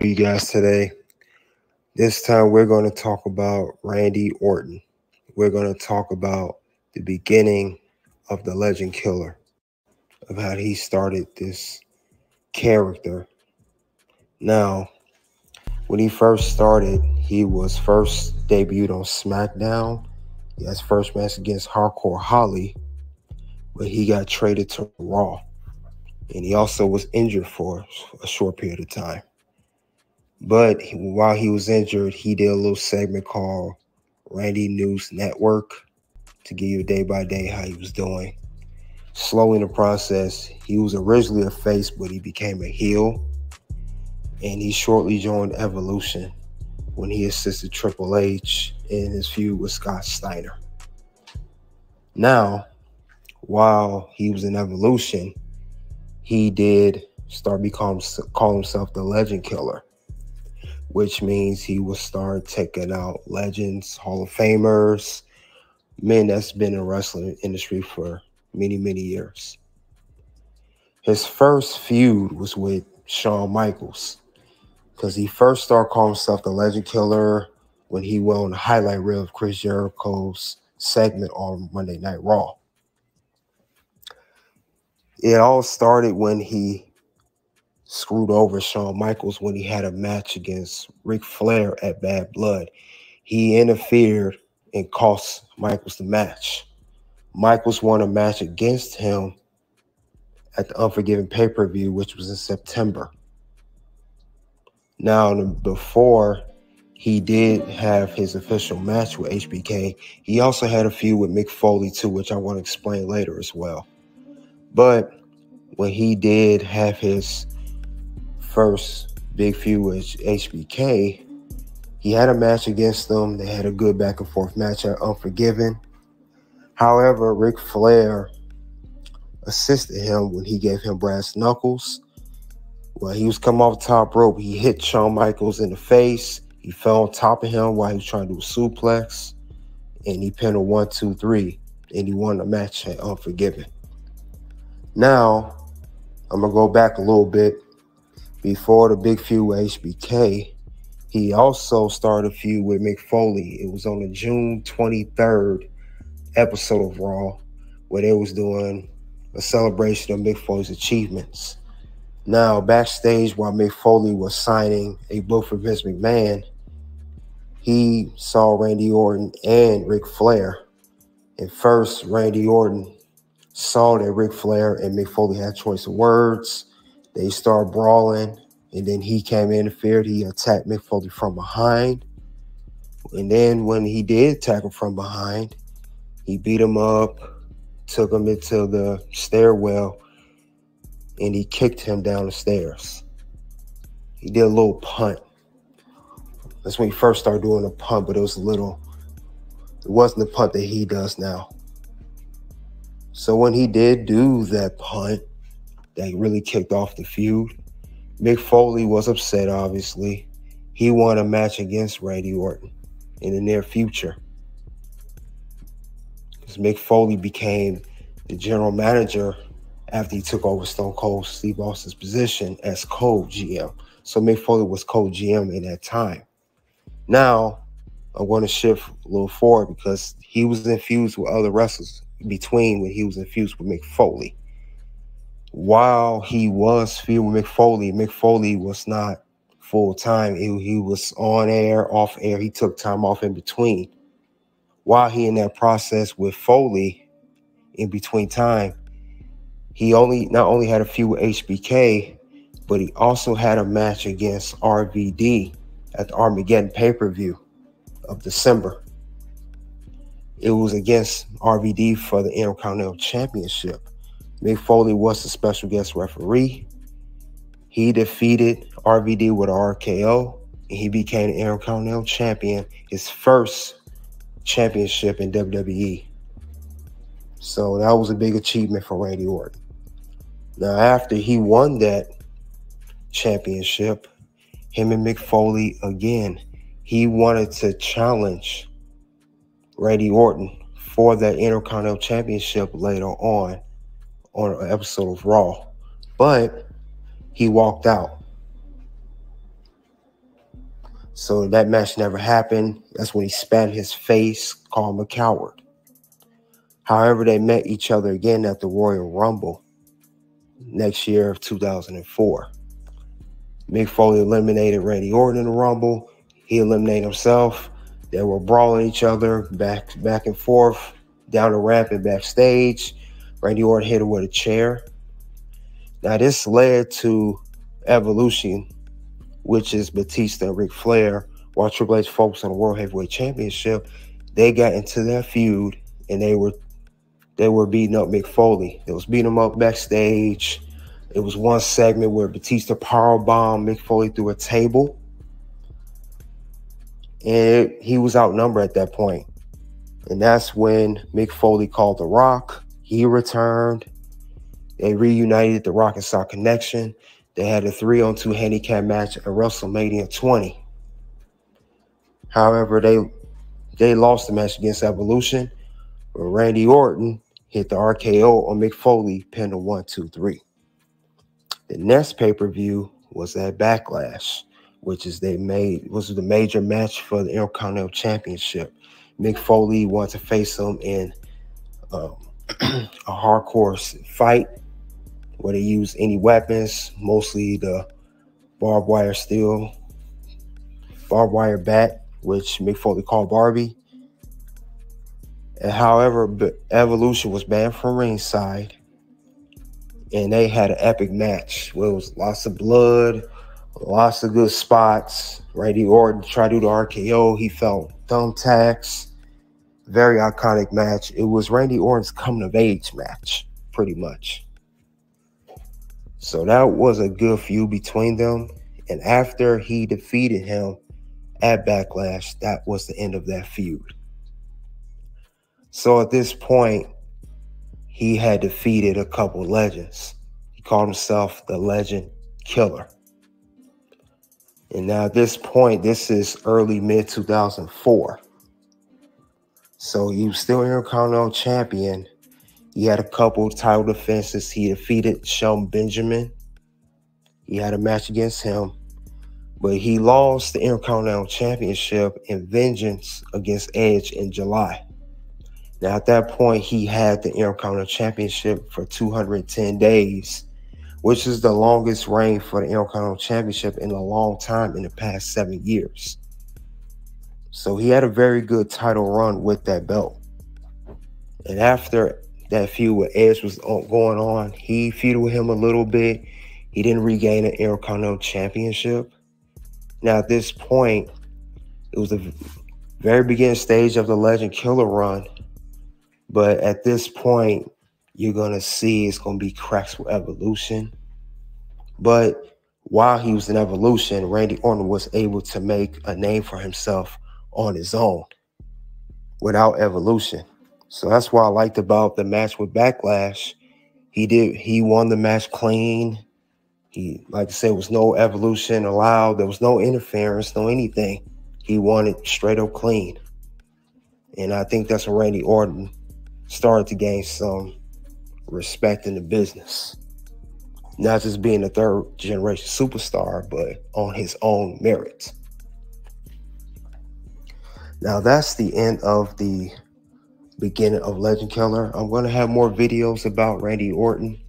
you guys today. This time we're going to talk about Randy Orton. We're going to talk about the beginning of the Legend Killer, of how he started this character. Now, when he first started, he was first debuted on SmackDown. He has first match against Hardcore Holly, but he got traded to Raw. And he also was injured for a short period of time. But while he was injured, he did a little segment called Randy News Network to give you day by day how he was doing. Slowing the process, he was originally a face, but he became a heel and he shortly joined Evolution when he assisted Triple H in his feud with Scott Steiner. Now, while he was in Evolution, he did start become call himself the Legend Killer, which means he will start taking out legends, Hall of Famers, men that's been in wrestling industry for many, many years. His first feud was with Shawn Michaels because he first started calling himself the Legend Killer when he went on the highlight reel of Chris Jericho's segment on Monday Night Raw. It all started when he screwed over Shawn Michaels when he had a match against Ric Flair at Bad Blood. He interfered and cost Michaels the match. Michaels won a match against him at the Unforgiven pay per view, which was in September. Now, before he did have his official match with HBK, he also had a feud with Mick Foley too, which I want to explain later as well. But when he did have his first big feud with HBK, he had a match against them. They had a good back and forth match at Unforgiven. However, Ric Flair assisted him when he gave him brass knuckles well, he was coming off the top rope. He hit Shawn Michaels in the face. He fell on top of him while he was trying to do a suplex. And he pinned a one, two, three. And he won the match at Unforgiven. Now, I'm going to go back a little bit. Before the big feud with HBK, he also started a feud with Mick Foley. It was on the June 23rd episode of Raw where they was doing a celebration of Mick Foley's achievements. Now, backstage while Mick Foley was signing a book for Vince McMahon, he saw Randy Orton and Ric Flair. And first, Randy Orton saw that Ric Flair and Mick Foley had choice of words. They started brawling, and then he came in interfered. He attacked Mick Foley from behind. And then when he did attack him from behind, he beat him up, took him into the stairwell, and he kicked him down the stairs. He did a little punt. That's when he first started doing a punt, but it was a little, it wasn't the punt that he does now. So when he did do that punt, that really kicked off the feud, Mick Foley was upset, obviously. He won a match against Randy Orton in the near future. Because Mick Foley became the general manager after he took over Stone Cold Steve Austin's position as co-GM. So Mick Foley was co-GM in that time. Now I'm going to shift a little forward because he was infused with other wrestlers between when he was infused with Mick Foley. While he was fused with Mick Foley, Mick Foley was not full time. He, he was on air, off air. He took time off in between. While he in that process with Foley, in between time, he only not only had a few with HBK, but he also had a match against RVD at the Armageddon pay-per-view of December. It was against RVD for the Intercontinental Championship. Mick Foley was the special guest referee. He defeated RVD with RKO, and he became the Intercontinental Champion, his first championship in WWE. So that was a big achievement for Randy Orton. Now, after he won that championship, him and Mick Foley again, he wanted to challenge Randy Orton for that Intercontinental Championship later on on an episode of Raw. But he walked out. So that match never happened. That's when he spat his face, called him a coward. However, they met each other again at the Royal Rumble next year of 2004. Mick Foley eliminated Randy Orton in the Rumble. He eliminated himself. They were brawling each other back back and forth down the ramp and backstage. Randy Orton hit him with a chair. Now this led to Evolution, which is Batista and Ric Flair. While Triple H focused on the World Heavyweight Championship, they got into their feud and they were they were beating up Mick Foley. It was beating him up backstage. It was one segment where Batista power bombed Mick Foley through a table. And he was outnumbered at that point. And that's when Mick Foley called The Rock. He returned. They reunited the Rock and Sock Connection. They had a three on two handicap match at WrestleMania 20. However, they they lost the match against Evolution. where Randy Orton hit the RKO on Mick Foley, pinned a one, two, three. The next pay-per-view was at Backlash, which is they made was the major match for the Intercontinental Championship. Mick Foley wanted to face him in um, a hardcore fight where they use any weapons, mostly the barbed wire steel, barbed wire bat, which Mick Foley called Barbie. And however, Evolution was banned from ringside, and they had an epic match where it was lots of blood, lots of good spots. Randy Orton tried to do the RKO. He felt thumbtacks. Very iconic match. It was Randy Orton's coming of age match, pretty much. So that was a good feud between them. And after he defeated him at Backlash, that was the end of that feud. So at this point, he had defeated a couple legends. He called himself the Legend Killer. And now at this point, this is early mid 2004. So he was still Intercontinental Champion. He had a couple title defenses. He defeated Shelton Benjamin. He had a match against him, but he lost the Intercontinental Championship in Vengeance against Edge in July. Now, at that point, he had the Intercontinental Championship for 210 days, which is the longest reign for the Intercontinental Championship in a long time in the past seven years. So he had a very good title run with that belt. And after that feud with Edge was going on, he feuded with him a little bit. He didn't regain an Intercontinental Championship. Now, at this point, it was the very beginning stage of the Legend Killer run but at this point, you're gonna see it's gonna be cracks with evolution. But while he was in evolution, Randy Orton was able to make a name for himself on his own without evolution. So that's why I liked about the match with Backlash. He did he won the match clean. He, like I said, was no evolution allowed. There was no interference, no anything. He won it straight up clean. And I think that's when Randy Orton started to gain some respect in the business. Not just being a third generation superstar, but on his own merit. Now that's the end of the beginning of Legend Killer. I'm going to have more videos about Randy Orton